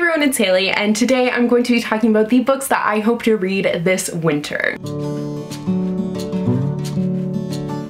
everyone, it's Hailey, and today I'm going to be talking about the books that I hope to read this winter.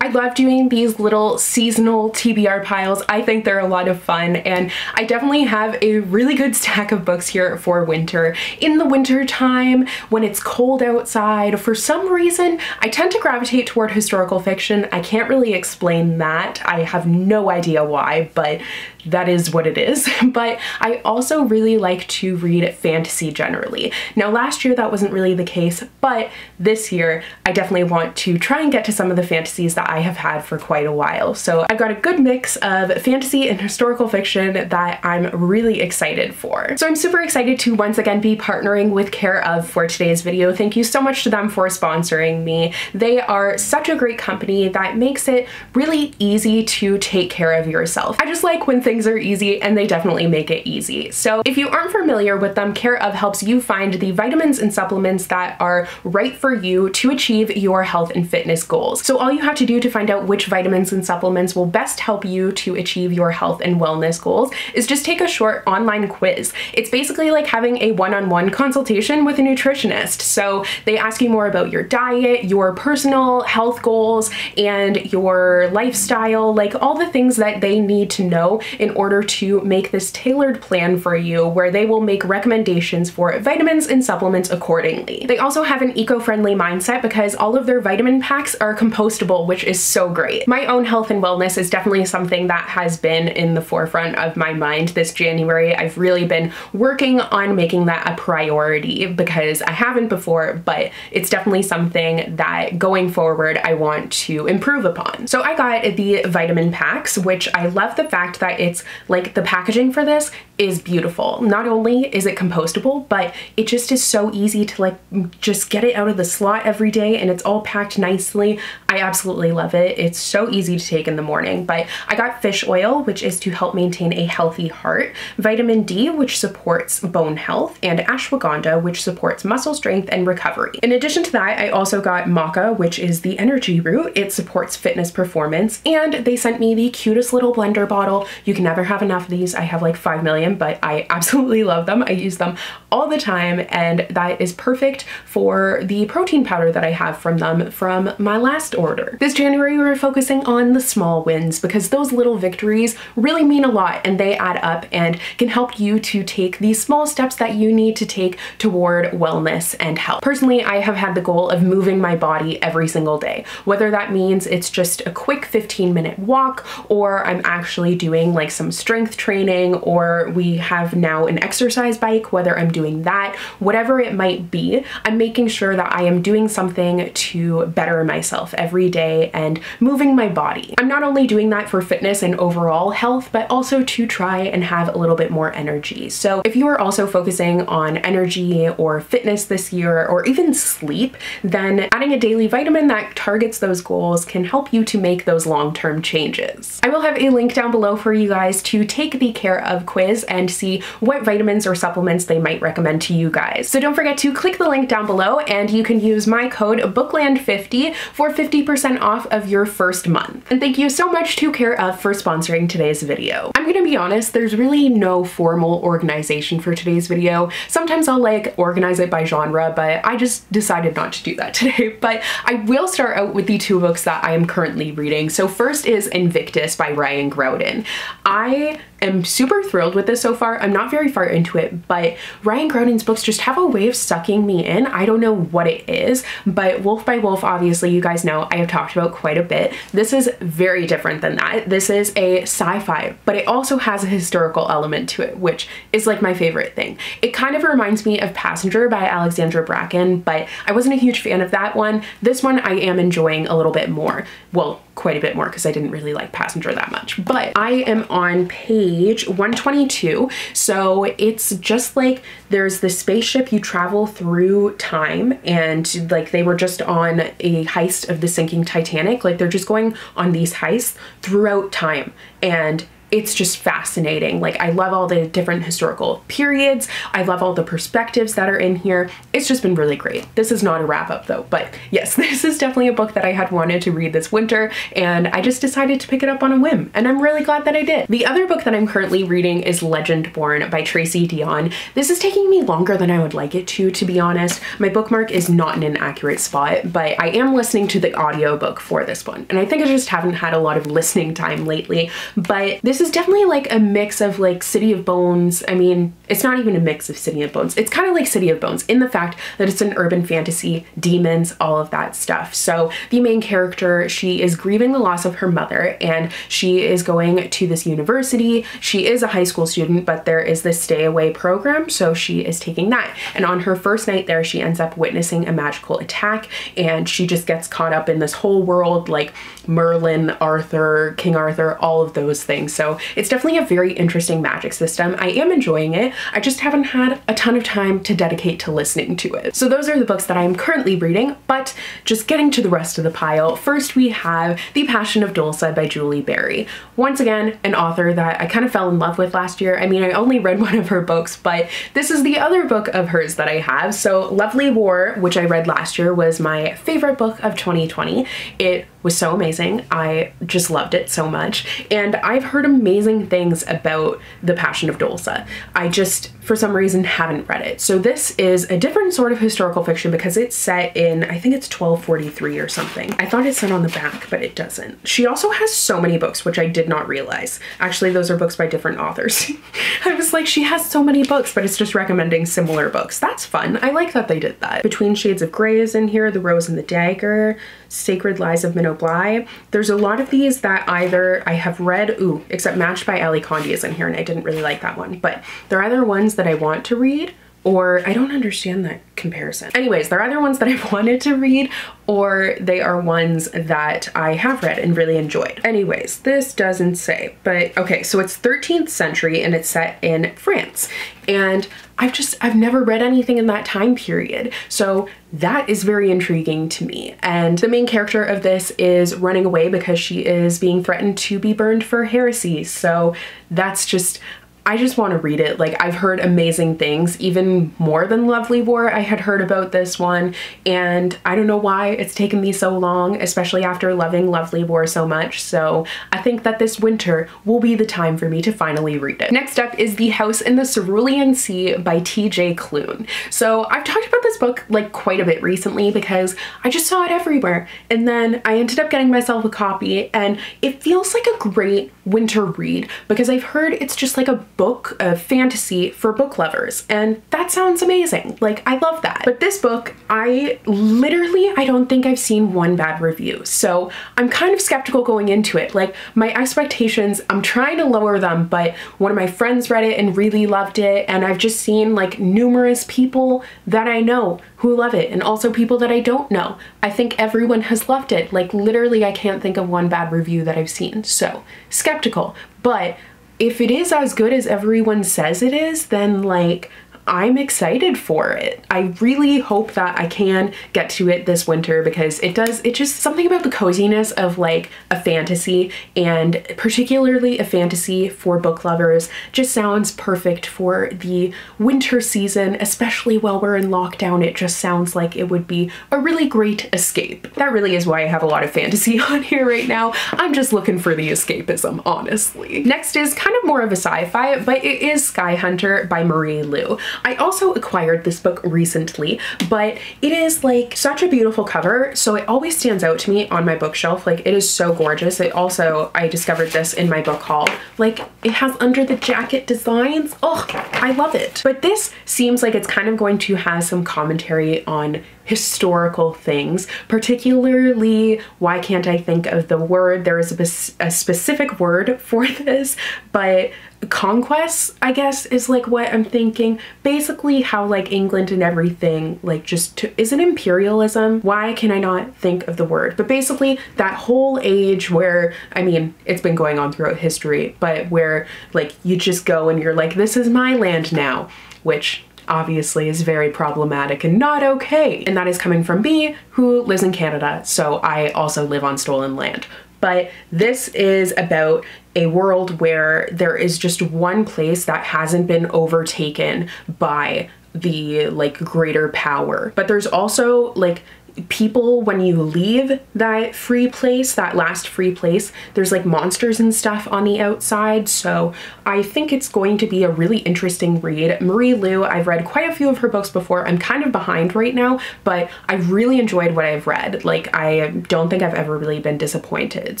I love doing these little seasonal TBR piles. I think they're a lot of fun and I definitely have a really good stack of books here for winter. In the winter time, when it's cold outside, for some reason, I tend to gravitate toward historical fiction. I can't really explain that. I have no idea why, but that is what it is. But I also really like to read fantasy generally. Now last year that wasn't really the case, but this year I definitely want to try and get to some of the fantasies that I have had for quite a while. So I've got a good mix of fantasy and historical fiction that I'm really excited for. So I'm super excited to once again be partnering with Care/of for today's video. Thank you so much to them for sponsoring me. They are such a great company that makes it really easy to take care of yourself. I just like when things are easy and they definitely make it easy. So if you aren't familiar with them, Care/of helps you find the vitamins and supplements that are right for you to achieve your health and fitness goals. So all you have to do to find out which vitamins and supplements will best help you to achieve your health and wellness goals is just take a short online quiz. It's basically like having a one-on-one -on -one consultation with a nutritionist. So they ask you more about your diet, your personal health goals, and your lifestyle, like all the things that they need to know in order to make this tailored plan for you where they will make recommendations for vitamins and supplements accordingly. They also have an eco-friendly mindset because all of their vitamin packs are compostable, which is so great. My own health and wellness is definitely something that has been in the forefront of my mind this January. I've really been working on making that a priority because I haven't before, but it's definitely something that going forward I want to improve upon. So I got the vitamin packs, which I love the fact that it's like the packaging for this is beautiful. Not only is it compostable, but it just is so easy to like just get it out of the slot every day and it's all packed nicely. I absolutely love it. It's so easy to take in the morning, but I got fish oil, which is to help maintain a healthy heart, vitamin D, which supports bone health, and ashwagandha, which supports muscle strength and recovery. In addition to that, I also got maca, which is the energy root. It supports fitness performance, and they sent me the cutest little blender bottle. You can never have enough of these. I have like 5 million but I absolutely love them. I use them all the time and that is perfect for the protein powder that I have from them from my last order. This January we're focusing on the small wins because those little victories really mean a lot and they add up and can help you to take these small steps that you need to take toward wellness and health. Personally, I have had the goal of moving my body every single day, whether that means it's just a quick 15 minute walk or I'm actually doing like some strength training or we have now an exercise bike, whether I'm doing that, whatever it might be, I'm making sure that I am doing something to better myself every day and moving my body. I'm not only doing that for fitness and overall health, but also to try and have a little bit more energy. So if you are also focusing on energy or fitness this year, or even sleep, then adding a daily vitamin that targets those goals can help you to make those long-term changes. I will have a link down below for you guys to take the Care/of quiz and see what vitamins or supplements they might recommend to you guys. So don't forget to click the link down below and you can use my code BOOKLAND50 for 50% off of your first month. And thank you so much to Care/of for sponsoring today's video. I'm gonna be honest, there's really no formal organization for today's video. Sometimes I'll like organize it by genre, but I just decided not to do that today. But I will start out with the two books that I am currently reading. So first is Invictus by Ryan Graudin. I am super thrilled with this so far. I'm not very far into it, but Ryan Graudin's books just have a way of sucking me in. I don't know what it is, but Wolf by Wolf, obviously, you guys know I have talked about quite a bit. This is very different than that. This is a sci-fi, but it also has a historical element to it, which is like my favorite thing. It kind of reminds me of Passenger by Alexandra Bracken, but I wasn't a huge fan of that one. This one I am enjoying a little bit more. Well, quite a bit more because I didn't really like Passenger that much. But I am on page 122. So it's just like there's the spaceship you travel through time and like they were just on a heist of the sinking Titanic. Like they're just going on these heists throughout time and it's just fascinating. Like I love all the different historical periods. I love all the perspectives that are in here. It's just been really great. This is not a wrap up though, but yes, this is definitely a book that I had wanted to read this winter and I just decided to pick it up on a whim and I'm really glad that I did. The other book that I'm currently reading is Legendborn by Tracy Deonn. This is taking me longer than I would like it to, to be honest. My bookmark is not in an accurate spot, but I am listening to the audiobook for this one. And I think I just haven't had a lot of listening time lately, but this is definitely like a mix of like City of Bones. I mean, it's not even a mix of City of Bones. It's kind of like City of Bones in the fact that it's an urban fantasy, demons, all of that stuff. So the main character, she is grieving the loss of her mother and she is going to this university. She is a high school student, but there is this stay away program. So she is taking that. And on her first night there, she ends up witnessing a magical attack and she just gets caught up in this whole world like Merlin, Arthur, King Arthur, all of those things. So it's definitely a very interesting magic system. I am enjoying it. I just haven't had a ton of time to dedicate to listening to it. So those are the books that I am currently reading, but just getting to the rest of the pile. First we have The Passion of Dolssa by Julie Berry. Once again, an author that I kind of fell in love with last year. I mean, I only read one of her books, but this is the other book of hers that I have. So Lovely War, which I read last year, was my favorite book of 2020. It was so amazing. I just loved it so much. And I've heard amazing things about The Passion of Dolssa. I just, for some reason, haven't read it. So this is a different sort of historical fiction because it's set in, I think it's 1243 or something. I thought it said on the back, but it doesn't. She also has so many books, which I did not realize. Actually, those are books by different authors. I was like, she has so many books, but it's just recommending similar books. That's fun. I like that they did that. Between Shades of Grey is in here, The Rose and the Dagger, Sacred Lies of Minnow Bly. There's a lot of these that either I have read, ooh, except Matched by Ally Condie is in here and I didn't really like that one, but they're either ones that I want to read or I don't understand that comparison. Anyways, they're either ones that I've wanted to read or they are ones that I have read and really enjoyed. Anyways, this doesn't say, but okay, so it's 13th century and it's set in France. And I've just, I've never read anything in that time period. So that is very intriguing to me. And the main character of this is running away because she is being threatened to be burned for heresy. So that's just, I just want to read it. Like I've heard amazing things, even more than Lovely War. I had heard about this one and I don't know why it's taken me so long, especially after loving Lovely War so much. So I think that this winter will be the time for me to finally read it. Next up is The House in the Cerulean Sea by TJ Klune. So I've talked about this book like quite a bit recently because I just saw it everywhere. And then I ended up getting myself a copy and it feels like a great winter read because I've heard it's just like a book of fantasy for book lovers and that sounds amazing. Like I love that. But this book, I literally, I don't think I've seen one bad review. So I'm kind of skeptical going into it. Like my expectations, I'm trying to lower them, but one of my friends read it and really loved it. And I've just seen like numerous people that I know who love it and also people that I don't know. I think everyone has loved it. Like literally I can't think of one bad review that I've seen. So skeptical, but if it is as good as everyone says it is, then like I'm excited for it. I really hope that I can get to it this winter because it does, it just something about the coziness of like a fantasy and particularly a fantasy for book lovers just sounds perfect for the winter season, especially while we're in lockdown. It just sounds like it would be a really great escape. That really is why I have a lot of fantasy on here right now. I'm just looking for the escapism, honestly. Next is kind of more of a sci-fi, but it is Skyhunter by Marie Lu. I also acquired this book recently, but it is like such a beautiful cover. So it always stands out to me on my bookshelf. Like it is so gorgeous. It also, I discovered this in my book haul. Like it has under the jacket designs. Oh, I love it. But this seems like it's kind of going to have some commentary on historical things, particularly why can't I think of the word? There is a, a specific word for this, but conquests i guess is like what i'm thinking. Basically how like england and everything like just to, is it imperialism? Why can i not think of the word? But basically that whole age where i mean it's been going on throughout history but where like you just go and you're like this is my land now which obviously is very problematic and not okay. And that is coming from me, who lives in Canada, so I also live on stolen land but this is about a world where there is just one place that hasn't been overtaken by the like greater power. But there's also like people when you leave that free place that last free place there's like monsters and stuff on the outside. So i think it's going to be a really interesting read. Marie lu i've read quite a few of her books before. I'm kind of behind right now but i really enjoyed what i've read. Like i don't think i've ever really been disappointed.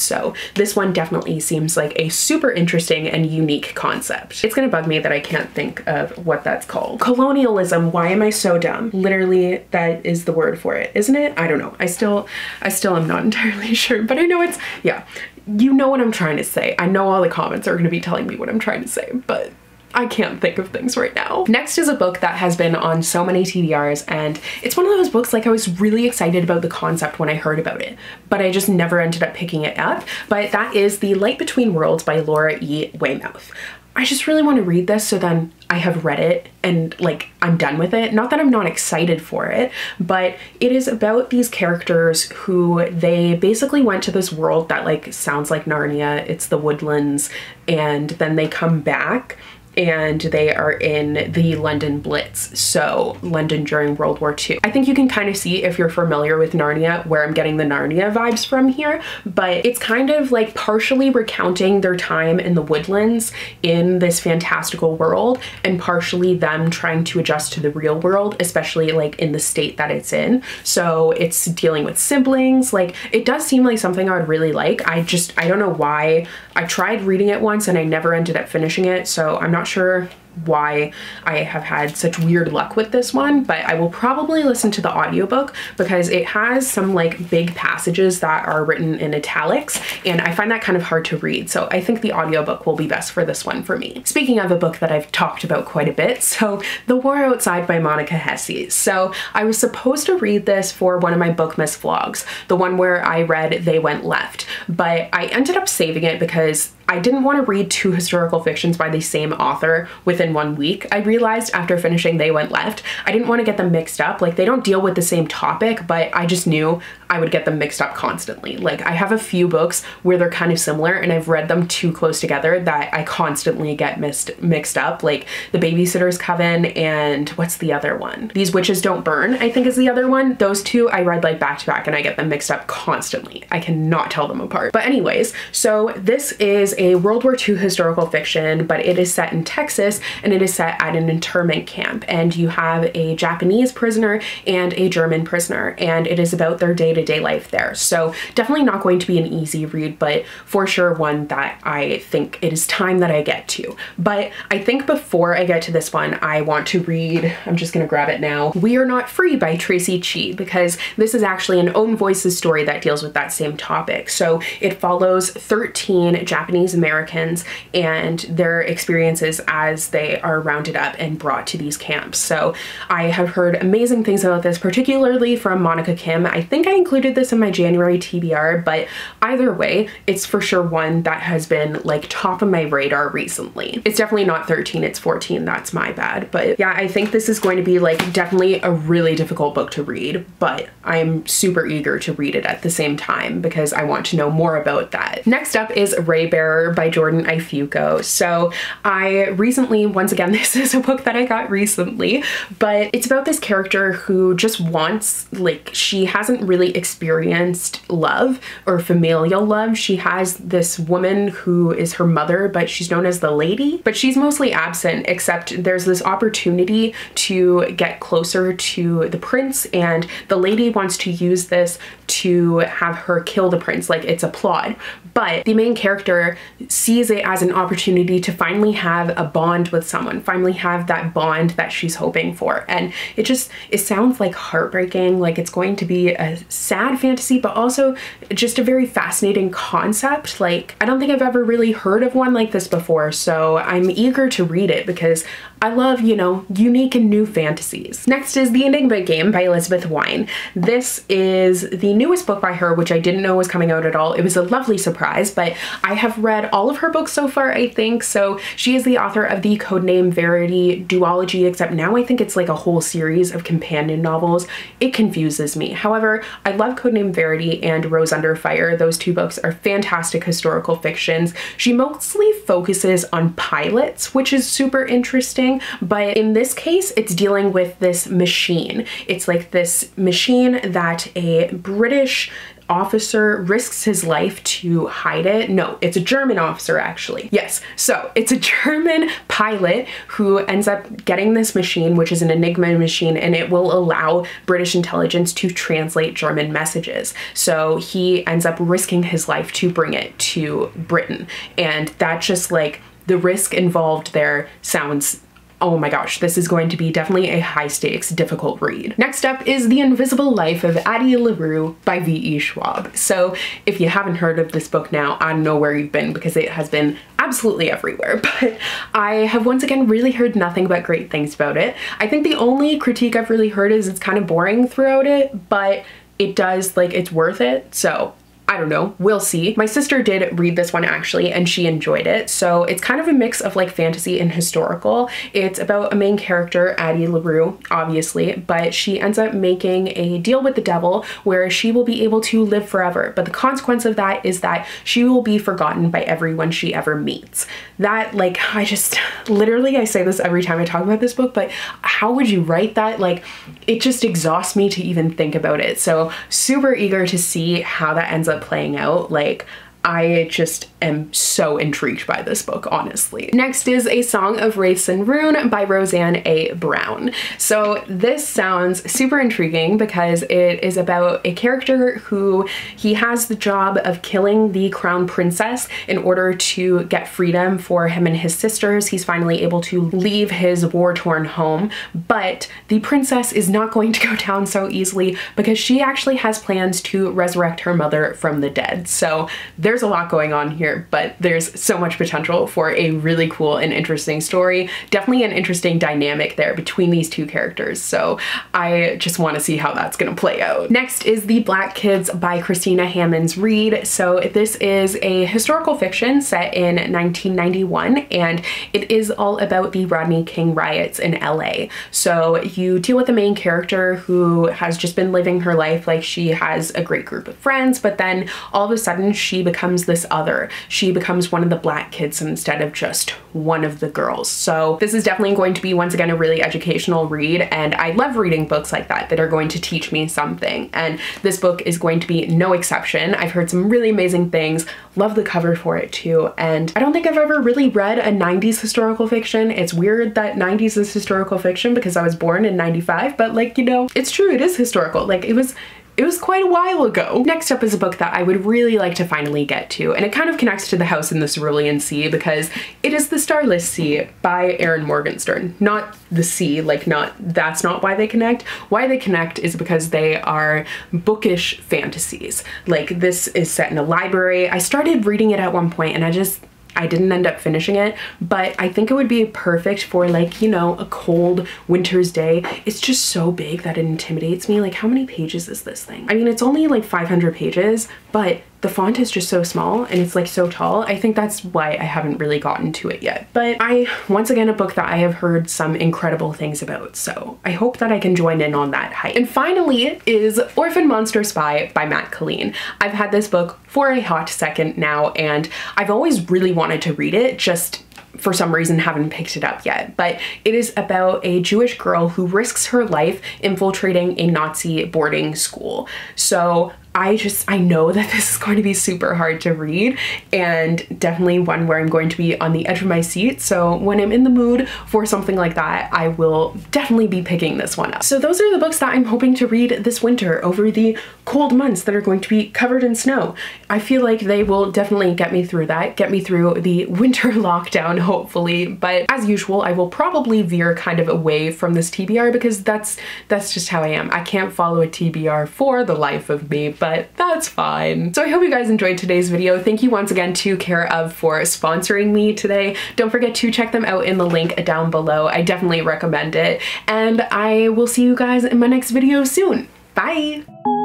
So this one definitely seems like a super interesting and unique concept. It's gonna bug me that i can't think of what that's called. Colonialism. Why am i so dumb? Literally that is the word for it isn't it it? I don't know. I still, I still am not entirely sure, but I know it's, yeah, you know what I'm trying to say. I know all the comments are gonna be telling me what I'm trying to say, but I can't think of things right now. Next is a book that has been on so many TBRs and it's one of those books like I was really excited about the concept when I heard about it, but I just never ended up picking it up. But that is The Light Between Worlds by Laura E. Weymouth. I just really want to read this so then I have read it and like I'm done with it. Not that I'm not excited for it, but it is about these characters who they basically went to this world that like sounds like Narnia. It's the woodlands and then they come back and they are in the London Blitz, so London during World War II. I think you can kind of see if you're familiar with Narnia where I'm getting the Narnia vibes from here, but it's kind of like partially recounting their time in the woodlands in this fantastical world and partially them trying to adjust to the real world, especially like in the state that it's in. So it's dealing with siblings, like it does seem like something I would really like. I just, I don't know why. I tried reading it once and I never ended up finishing it, so I'm not sure why I have had such weird luck with this one, but I will probably listen to the audiobook because it has some like big passages that are written in italics and I find that kind of hard to read. So I think the audiobook will be best for this one for me. Speaking of a book that I've talked about quite a bit, so The War Outside by Monica Hesse. So I was supposed to read this for one of my book Bookmas vlogs, the one where I read They Went Left, but I ended up saving it because I didn't want to read two historical fictions by the same author within one week. I realized after finishing They Went Left, I didn't want to get them mixed up. Like they don't deal with the same topic, but I just knew I would get them mixed up constantly. Like I have a few books where they're kind of similar and I've read them too close together that I constantly get mixed mixed up. Like The Babysitter's Coven and what's the other one? These Witches Don't Burn, I think is the other one. Those two I read like back to back and I get them mixed up constantly. I cannot tell them apart. But anyways, so this is a World War II historical fiction, but it is set in Texas and it is set at an internment camp. And you have a Japanese prisoner and a German prisoner, and it is about their day to day life there. So, definitely not going to be an easy read, but for sure one that I think it is time that I get to. But I think before I get to this one, I want to read, I'm just gonna grab it now, We Are Not Free by Traci Chee, because this is actually an own voices story that deals with that same topic. So, it follows 13 Japanese Americans and their experiences as they are rounded up and brought to these camps. So I have heard amazing things about this, particularly from Monica Kim. I think I included this in my January TBR, but either way, it's for sure one that has been like top of my radar recently. It's definitely not 13, it's 14, that's my bad. But yeah, I think this is going to be like definitely a really difficult book to read, but I'm super eager to read it at the same time because I want to know more about that. Next up is Raybearer by Jordan Ifueko. So I recently, once again, this is a book that I got recently, but it's about this character who just wants, like, she hasn't really experienced love or familial love. She has this woman who is her mother, but she's known as the lady, but she's mostly absent, except there's this opportunity to get closer to the prince, and the lady wants to use this to have her kill the prince. Like, it's a plot. But the main character sees it as an opportunity to finally have a bond with someone, finally have that bond that she's hoping for. And it just, it sounds like heartbreaking, like it's going to be a sad fantasy, but also just a very fascinating concept. Like, I don't think I've ever really heard of one like this before, so I'm eager to read it because I love, you know, unique and new fantasies. Next is The Enigma Game by Elizabeth Wein. This is the newest book by her, which I didn't know was coming out at all. It was a lovely surprise, but I have read all of her books so far, I think. So she is the author of the Codename Verity duology, except now I think it's like a whole series of companion novels. It confuses me. However, I I love Codename Verity and Rose Under Fire. Those two books are fantastic historical fictions. She mostly focuses on pilots, which is super interesting, but in this case, it's dealing with this machine. It's like this machine that a British officer risks his life to hide it. No, it's a German officer actually. Yes, so it's a German pilot who ends up getting this machine, which is an Enigma machine, and it will allow British intelligence to translate German messages. So he ends up risking his life to bring it to Britain. And that just like the risk involved there sounds oh my gosh, this is going to be definitely a high stakes, difficult read. Next up is The Invisible Life of Addie LaRue by V.E. Schwab. So if you haven't heard of this book now, I know where you've been because it has been absolutely everywhere, but I have once again really heard nothing but great things about it. I think the only critique I've really heard is it's kind of boring throughout it, but it does like it's worth it. So I don't know, we'll see. My sister did read this one actually and she enjoyed it. So it's kind of a mix of like fantasy and historical. It's about a main character, Addie LaRue, obviously, but she ends up making a deal with the devil where she will be able to live forever. But the consequence of that is that she will be forgotten by everyone she ever meets. That like, I just, literally I say this every time I talk about this book, but how would you write that? Like, it just exhausts me to even think about it. So super eager to see how that ends up playing out. Like, I just am so intrigued by this book, honestly. Next is A Song of Wraiths and Ruin by Rosanne A. Brown. So this sounds super intriguing because it is about a character who he has the job of killing the crown princess in order to get freedom for him and his sisters. He's finally able to leave his war-torn home, but the princess is not going to go down so easily because she actually has plans to resurrect her mother from the dead. So there's a lot going on here but there's so much potential for a really cool and interesting story. Definitely an interesting dynamic there between these two characters. So I just want to see how that's going to play out. Next is The Black Kids by Christina Hammonds Reed. So this is a historical fiction set in 1991 and it is all about the Rodney King riots in LA. So you deal with the main character who has just been living her life like she has a great group of friends, but then all of a sudden she becomes this other she becomes one of the black kids instead of just one of the girls. So this is definitely going to be once again a really educational read and I love reading books like that that are going to teach me something and this book is going to be no exception. I've heard some really amazing things, love the cover for it too and I don't think I've ever really read a 90s historical fiction. It's weird that 90s is historical fiction because I was born in 95 but like you know it's true it is historical like it was it was quite a while ago. Next up is a book that I would really like to finally get to, and it kind of connects to The House in the Cerulean Sea because it is The Starless Sea by Erin Morgenstern. Not the sea, like not, that's not why they connect. Why they connect is because they are bookish fantasies. Like this is set in a library. I started reading it at one point and I just, I didn't end up finishing it, but I think it would be perfect for like, you know, a cold winter's day. It's just so big that it intimidates me. Like how many pages is this thing? I mean, it's only like 500 pages, but the font is just so small and it's like so tall. I think that's why I haven't really gotten to it yet. But I, once again, a book that I have heard some incredible things about. So I hope that I can join in on that hype. And finally is Orphan Monster Spy by Matt Killeen. I've had this book for a hot second now and I've always really wanted to read it, just for some reason haven't picked it up yet, but it is about a Jewish girl who risks her life infiltrating a Nazi boarding school. So I just, I know that this is going to be super hard to read and definitely one where I'm going to be on the edge of my seat. So when I'm in the mood for something like that, I will definitely be picking this one up. So those are the books that I'm hoping to read this winter over the cold months that are going to be covered in snow. I feel like they will definitely get me through that, get me through the winter lockdown, hopefully. But as usual, I will probably veer kind of away from this TBR because that's, that's just how I am. I can't follow a TBR for the life of me, but that's fine. So I hope you guys enjoyed today's video. Thank you once again to Care/of for sponsoring me today. Don't forget to check them out in the link down below. I definitely recommend it. And I will see you guys in my next video soon. Bye!